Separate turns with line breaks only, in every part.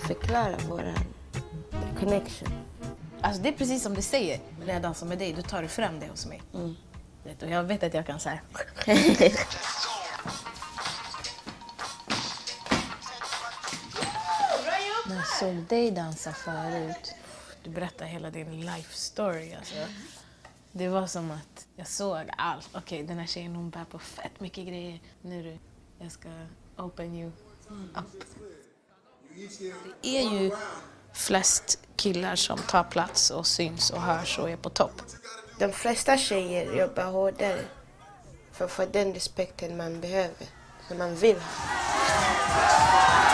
förklara vår connection?
Alltså det är precis som du säger, redan som med dig, du tar fram det hos mig.
Mm.
Vet du, jag vet att jag kan så här. När jag såg dig dansa förut, du berättade hela din life story. Alltså. Det var som att jag såg allt. Okej, den här tjejen hon bär på fett mycket grejer. Nu du, jag ska open you up. Det är ju flest killar som tar plats och syns och hörs och är på topp.
De flesta tjejer jobbar hårdare för att få den respekten man behöver, som man vill ha.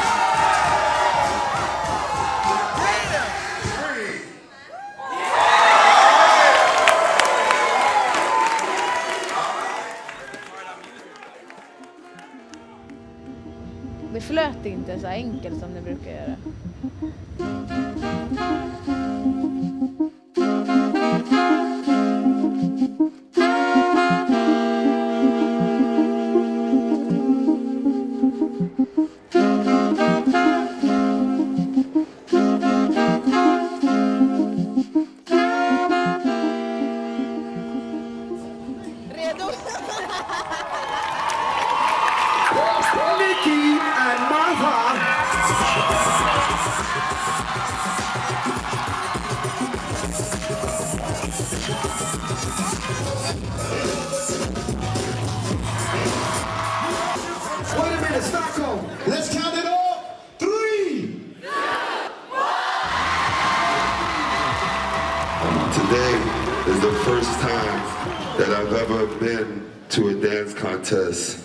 Det flöt inte så enkelt som det brukar göra.
Today is the first time that I've ever been to a dance contest